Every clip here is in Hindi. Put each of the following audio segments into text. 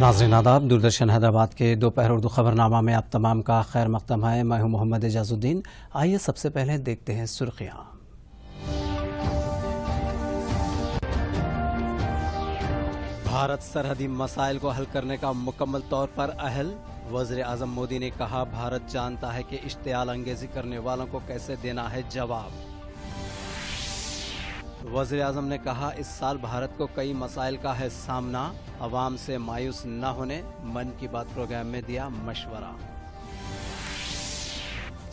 नाजरीन आदाब, दूरदर्शन हैदराबाद के दोपहर उर्दू खबरनामा में आप तमाम का खैर मकदम है। मैं हूँ मोहम्मद एजाजुद्दीन। आइए सबसे पहले देखते हैं सुर्खियाँ। भारत सरहदी मसाइल को हल करने का मुकम्मल तौर पर अहल। वज़ीर आज़म मोदी ने कहा, भारत जानता है कि इश्तियाल अंगेजी करने वालों को कैसे देना है जवाब। वज़ीर अजम ने कहा, इस साल भारत को कई मसाइल का है सामना। आवाम से मायूस न होने, मन की बात प्रोग्राम में दिया मशवरा।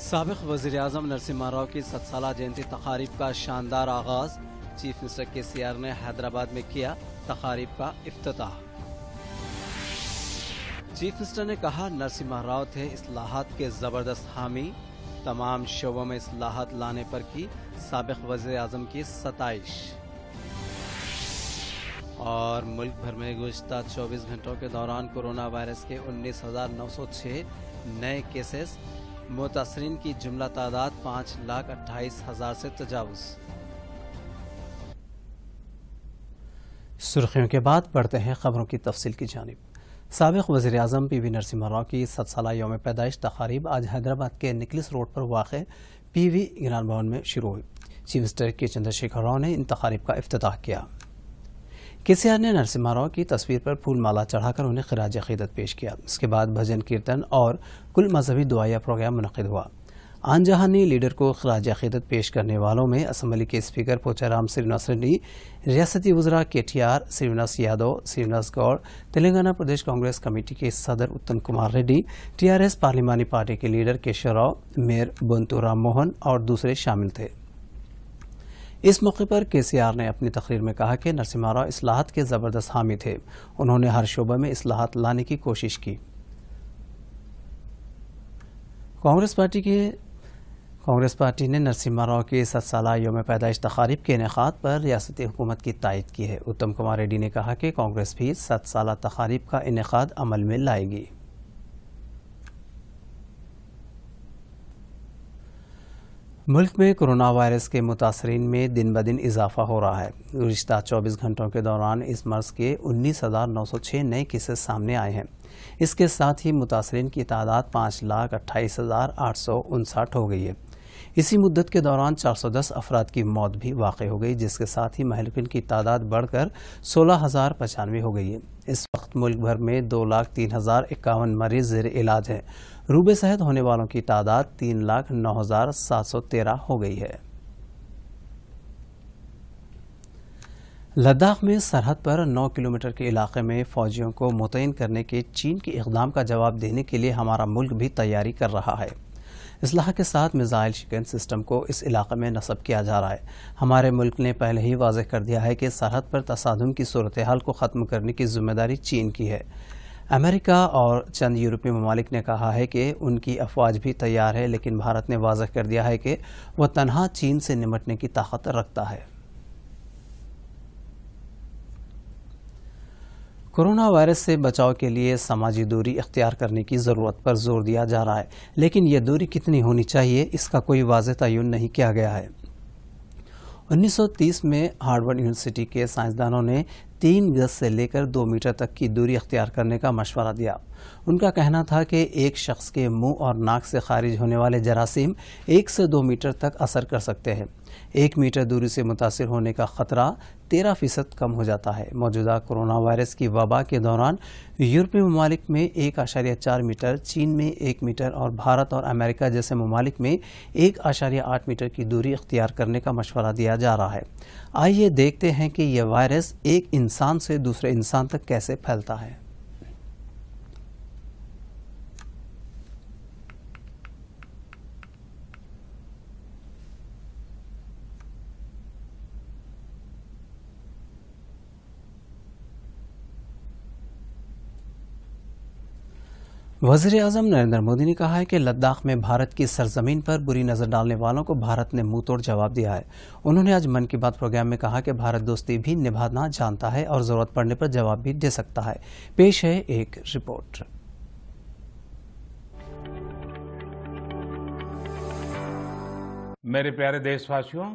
सबक वज़ीर अजम नरसिम्हा राव की सत साल जयंती तकारीब का शानदार आगाज़, चीफ मिनिस्टर के सी आर ने हैदराबाद में किया तकारीब का अफ्ताह चीफ मिनिस्टर ने कहा, नरसिम्हा राव थे इसलाहत के ज़बरदस्त हामी। तमाम शोबों में इसलाहत लाने पर की सबक वज़ीर अजम की सताइश। और मुल्क भर में गुजशत 24 घंटों के दौरान कोरोना वायरस के 19,906 नए केसेस मुतासरीन की जुमला तादाद पाँच लाख अट्ठाईस हज़ार से तजावज़। सुर्खियों के बाद बढ़ते हैं खबरों की तफसील की जानब। सबक वजी अजम पी वी नरसिम्हा राव की सत साल योम पैदाइश तकारीब आज हैदराबाद के निकलिस रोड पर वाक़ पी वी ईरान भवन में शुरू हुई। चीफ मिनिस्टर के चंद्रशेखर राव ने इन तकारीब का अफ्ताह किया। के सी आर ने नरसिम्हा राव की तस्वीर पर फूल माला चढ़ाकर उन्हें खराज अकीदत पेश किया। इसके बाद भजन कीर्तन और कुल मजहबी दुआया प्रोग्राम मनद हुआ। आन जहानी लीडर को खराज अकीदत पेश करने वालों में असम्बली के स्पीकर पोचाराम श्रीनिवास रेड्डी, रियासती वजरा के T R Srinivas Yadav, Srinivas Goud, Telangana Pradesh Congress committee के सदर उत्तम कुमार रेड्डी, टीआरएस पार्लिमानी पार्टी के लीडर केशव राव, मेयर बंतू राम मोहन और दूसरे शामिल थे। इस मौके पर केसीआर ने अपनी तकरीर में कहा कि नरसिम्हा राव इसलाहत के ज़बरदस्त हामी थे। उन्होंने हर शोबे में इसलाहत लाने की कोशिश की। कांग्रेस पार्टी के कांग्रेस पार्टी ने नरसिम्हा राव के सत साल योम पैदाइश तकारीब के इनका पर रियासती हुकूमत की तायद की है। उत्तम कुमार रेड्डी ने कहा कि कांग्रेस भी सत साल तकारीब का इनका अमल में लाएगी। मुल्क में कोरोना वायरस के मुतासरीन में दिन ब दिन इजाफा हो रहा है। गुजशत चौबीस घंटों के दौरान इस मर्ज के उन्नीस हज़ार नौ सौ छः नए केसेस सामने आए हैं। इसके साथ ही मुतासरीन की तादाद पाँच लाख अट्ठाईस हज़ार आठ सौ उनसठ हो गई है। इसी मुद्दत के दौरान 410 अफराद की मौत भी वाक़ हो गई, जिसके साथ ही महलकिन की तादाद बढ़कर सोलह हज़ार पचानवे हो गई है। इस वक्त मुल्क भर में दो लाख तीन हज़ार इक्यावन मरीज़ जेर इलाज हैं। रूबे सेहत होने वालों की तादाद तीन लाख नौ हज़ार सात सौ तेरह हो गई है। लद्दाख में सरहद पर 9 किलोमीटर के इलाके में फौजियों को मुतयन करने के चीन के इकदाम का जवाब देने के लिए हमारा मुल्क भी तैयारी कर रहा है। इसलाह के साथ मिज़ाइल शिकन सिस्टम को इस इलाके में नस्ब किया जा रहा है। हमारे मुल्क ने पहले ही वाजह कर दिया है कि सरहद पर तसादम की सूरत हाल को ख़त्म करने की ज़िम्मेदारी चीन की है। अमेरिका और चंद यूरोपीय ममालिक ने कहा है कि उनकी अफवाज भी तैयार है, लेकिन भारत ने वाजह कर दिया है कि वह तनहा चीन से निमटने की ताकत रखता है। कोरोना वायरस से बचाव के लिए समाजी दूरी इख्तियार करने की ज़रूरत पर ज़ोर दिया जा रहा है, लेकिन यह दूरी कितनी होनी चाहिए, इसका कोई वाज तयन नहीं किया गया है। 1930 में हार्वर्ड यूनिवर्सिटी के साइंसदानों ने तीन गज से लेकर दो मीटर तक की दूरी अख्तियार करने का मशवरा दिया। उनका कहना था कि एक शख्स के मुँह और नाक से खारिज होने वाले जरासीम एक से दो मीटर तक असर कर सकते हैं। एक मीटर दूरी से मुतासर होने का खतरा तेरह फ़ीसद कम हो जाता है। मौजूदा कोरोना वायरस की वबा के दौरान यूरोपीय ममालिक में एक आशार्य चार मीटर, चीन में एक मीटर और भारत और अमेरिका जैसे ममालिक में एक आशार्य आठ मीटर की दूरी अख्तियार करने का मशवरा दिया जा रहा है। आइए देखते हैं कि यह वायरस एक इंसान से दूसरे इंसान तक कैसे फैलता है। वज़ीर अजम नरेंद्र मोदी ने कहा है कि लद्दाख में भारत की सरजमीन पर बुरी नज़र डालने वालों को भारत ने मुँह तोड़ जवाब दिया है। उन्होंने आज मन की बात प्रोग्राम में कहा कि भारत दोस्ती भी निभाना जानता है और ज़रूरत पड़ने पर जवाब भी दे सकता है। पेश है एक रिपोर्ट। मेरे प्यारे देशवासियों,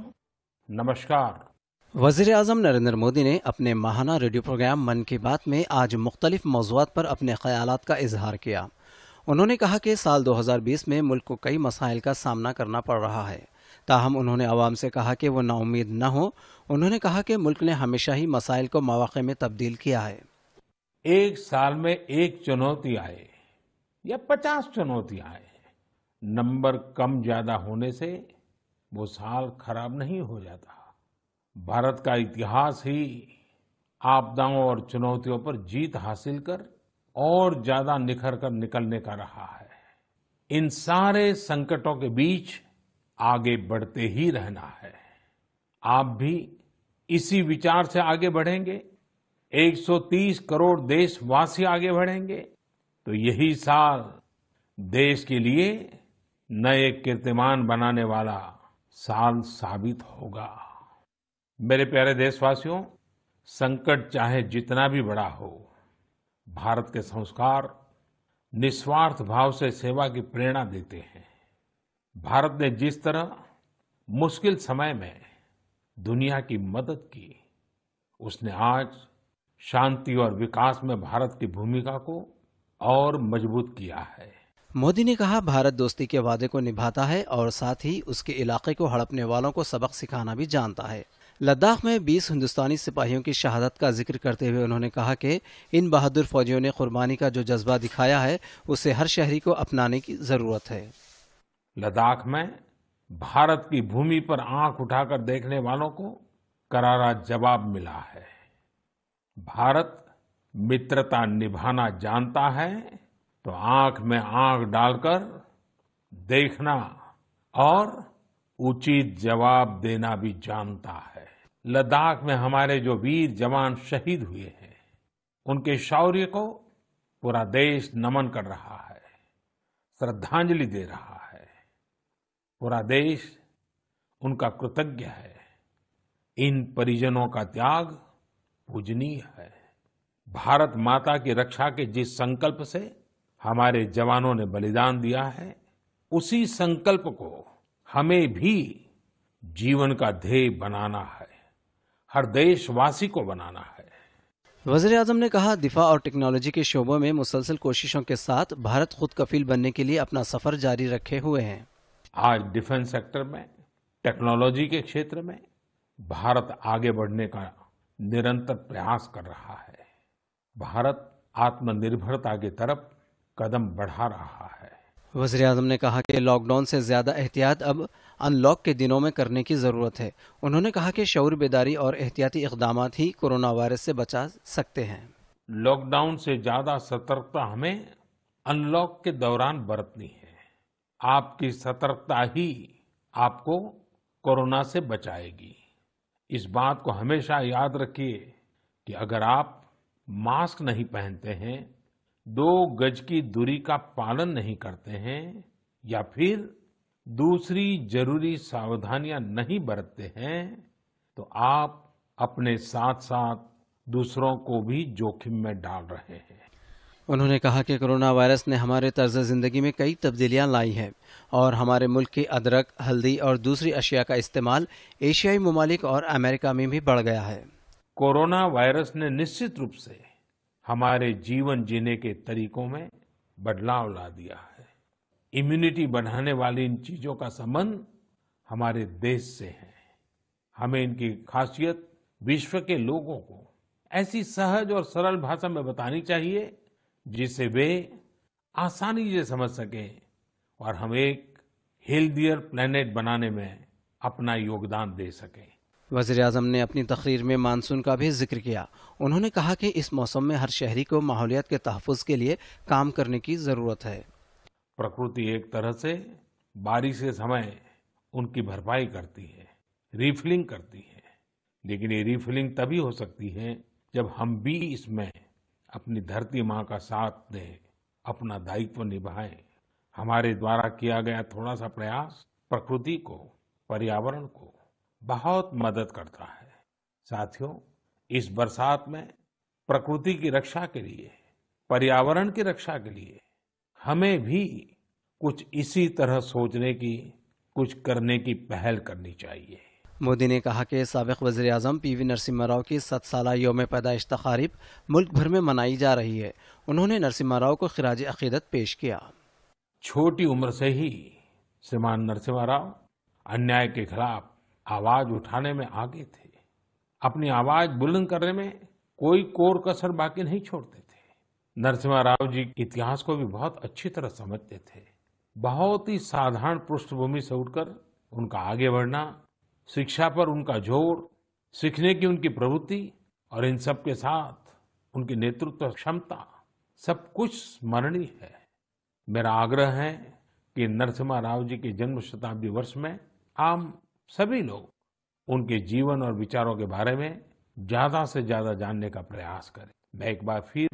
नमस्कार। वज़ीर अजम नरेंद्र मोदी ने अपने माहाना रेडियो प्रोग्राम मन की बात में आज मुख्तलिफ़ मौजूद पर अपने ख्याल का इजहार किया। उन्होंने कहा कि साल 2020 में मुल्क को कई मसाइल का सामना करना पड़ रहा है। ताहम उन्होंने आवाम से कहा कि वो नाउमीद न हो। उन्होंने कहा कि मुल्क ने हमेशा ही मसाइल को मौाक़े में तब्दील किया है। एक साल में एक चुनौती आए या पचास चुनौतियाँ आए। नंबर कम ज़्यादा होने से वो साल खराब नहीं हो जाता। भारत का इतिहास ही आपदाओं और चुनौतियों पर जीत हासिल कर और ज़्यादा निखर कर निकलने का रहा है। इन सारे संकटों के बीच आगे बढ़ते ही रहना है। आप भी इसी विचार से आगे बढ़ेंगे। 130 करोड़ देशवासी आगे बढ़ेंगे। तो यही साल देश के लिए नए कीर्तिमान बनाने वाला साल साबित होगा। मेरे प्यारे देशवासियों, संकट चाहे जितना भी बड़ा हो, भारत के संस्कार निस्वार्थ भाव से सेवा की प्रेरणा देते हैं। भारत ने जिस तरह मुश्किल समय में दुनिया की मदद की, उसने आज शांति और विकास में भारत की भूमिका को और मज़बूत किया है। मोदी ने कहा, भारत दोस्ती के वादे को निभाता है और साथ ही उसके इलाके को हड़पने वालों को सबक सिखाना भी जानता है। लद्दाख में 20 हिंदुस्तानी सिपाहियों की शहादत का ज़िक्र करते हुए उन्होंने कहा कि इन बहादुर फौजियों ने कुर्बानी का जो जज्बा दिखाया है, उसे हर शहरी को अपनाने की ज़रूरत है। लद्दाख में भारत की भूमि पर आँख उठाकर देखने वालों को करारा जवाब मिला है। भारत मित्रता निभाना जानता है तो आँख में आँख डालकर देखना और उचित जवाब देना भी जानता है। लद्दाख में हमारे जो वीर जवान शहीद हुए हैं, उनके शौर्य को पूरा देश नमन कर रहा है, श्रद्धांजलि दे रहा है। पूरा देश उनका कृतज्ञ है। इन परिजनों का त्याग पूजनीय है। भारत माता की रक्षा के जिस संकल्प से हमारे जवानों ने बलिदान दिया है, उसी संकल्प को हमें भी जीवन का ध्येय बनाना है। हर देशवासी को बनाना है। वज़ीर अजम ने कहा दिफा और टेक्नोलॉजी के शोबों में मुसलसल कोशिशों के साथ भारत खुद कफील बनने के लिए अपना सफ़र जारी रखे हुए हैं। आज डिफेंस सेक्टर में टेक्नोलॉजी के क्षेत्र में भारत आगे बढ़ने का निरंतर प्रयास कर रहा है। भारत आत्मनिर्भरता की तरफ़ कदम बढ़ा रहा है। वजी अजम ने कहा कि लॉकडाउन से ज़्यादा एहतियात अब अनलॉक के दिनों में करने की ज़रूरत है। उन्होंने कहा कि शौर बेदारी और एहतियाती इकदाम ही कोरोना वायरस से बचा सकते हैं। लॉकडाउन से ज़्यादा सतर्कता हमें अनलॉक के दौरान बरतनी है। आपकी सतर्कता ही आपको कोरोना से बचाएगी। इस बात को हमेशा याद रखिए कि अगर आप मास्क नहीं पहनते हैं, दो गज की दूरी का पालन नहीं करते हैं, या फिर दूसरी ज़रूरी सावधानियाँ नहीं बरतते हैं तो आप अपने साथ साथ दूसरों को भी जोखिम में डाल रहे हैं। उन्होंने कहा कि कोरोना वायरस ने हमारे तर्ज ज़िंदगी में कई तब्दीलियाँ लाई हैं और हमारे मुल्क की अदरक हल्दी और दूसरी अशिया का इस्तेमाल एशियाई ममालिक और अमेरिका में भी बढ़ गया है। कोरोना वायरस ने निश्चित रूप से हमारे जीवन जीने के तरीकों में बदलाव ला दिया है। इम्यूनिटी बढ़ाने वाली इन चीज़ों का संबंध हमारे देश से है। हमें इनकी खासियत विश्व के लोगों को ऐसी सहज और सरल भाषा में बतानी चाहिए जिसे वे आसानी से समझ सके और हम एक हेल्दियर प्लेनेट बनाने में अपना योगदान दे सकें। वज़ीर अजम ने अपनी तकरीर में मानसून का भी ज़िक्र किया। उन्होंने कहा कि इस मौसम में हर शहरी को माहौलियात के तहफ़ के लिए काम करने की ज़रूरत है। प्रकृति एक तरह से बारिश के समय उनकी भरपाई करती है, रिफिलिंग करती है। लेकिन ये रिफिलिंग तभी हो सकती है जब हम भी इसमें अपनी धरती माँ का साथ दें, अपना दायित्व निभाएँ। हमारे द्वारा किया गया थोड़ा सा प्रयास प्रकृति को, पर्यावरण को बहुत मदद करता है। साथियों, इस बरसात में प्रकृति की रक्षा के लिए, पर्यावरण की रक्षा के लिए हमें भी कुछ इसी तरह सोचने की कुछ करने की पहल करनी चाहिए। मोदी ने कहा कि सबक वजी अजम पी वी नरसिम्हा राव की सत साल योम पैदाइश तकारीब मुल्क भर में मनाई जा रही है। उन्होंने नरसिम्हा राव को खराज अकीदत पेश किया। छोटी उम्र से ही श्रीमान नरसिम्हा राव अन्याय के खिलाफ आवाज़ उठाने में आगे थे। अपनी आवाज़ बुलंद करने में कोई कोर कसर बाकी नहीं छोड़ते। नरसिम्हा राव जी इतिहास को भी बहुत अच्छी तरह समझते थे। बहुत ही साधारण पृष्ठभूमि से उठकर उनका आगे बढ़ना, शिक्षा पर उनका ज़ोर, सीखने की उनकी प्रवृत्ति और इन सब के साथ उनकी नेतृत्व क्षमता, सब कुछ स्मरणीय है। मेरा आग्रह है कि नरसिम्हा राव जी के जन्म शताब्दी वर्ष में आम सभी लोग उनके जीवन और विचारों के बारे में ज़्यादा से ज़्यादा जानने का प्रयास करें। मैं एक बार फिर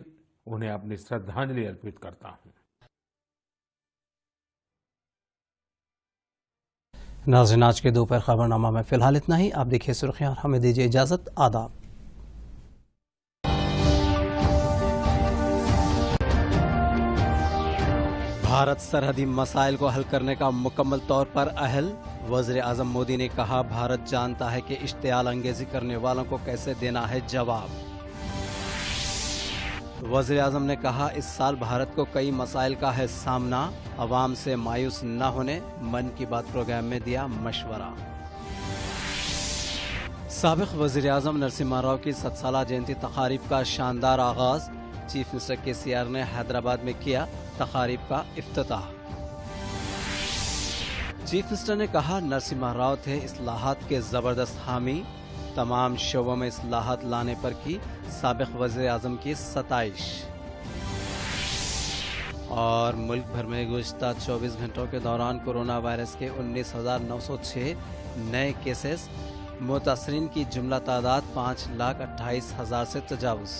उन्हें अपनी श्रद्धांजलि अर्पित करता हूँ। नाजरीन आज के दोपहर खबरनामा में फ़िलहाल इतना ही। आप देखिए सुर्खियाँ हमें दीजिए इजाज़त आदाब। भारत सरहदी मसाइल को हल करने का मुकम्मल तौर पर अहल। वज़ीर आज़म मोदी ने कहा भारत जानता है कि इश्तियाल अंगेजी करने वालों को कैसे देना है जवाब। वज़ीर अजम ने कहा, इस साल भारत को कई मसाइल का है सामना। आवाम से मायूस न होने, मन की बात प्रोग्राम में दिया मशवरा। सबक वज़ीर अजम नरसिम्हा राव की सत साल जयंती तकारीब का शानदार आगाज़। चीफ मिनिस्टर के सी आर ने हैदराबाद में किया तकारीब का अफ्ताह चीफ मिनिस्टर ने कहा, नरसिम्हा राव थे इसलाहत के ज़बरदस्त हामी। तमाम शोबों में असलाहत लाने पर की सबक वज़र अजम की सतश और मुल्क भर में गुज्त 24 घंटों के दौरान कोरोना वायरस के 19,906 नए केसेस मुतासरी की जुमला तादाद पाँच लाख अट्ठाईस हज़ार से तजावज़।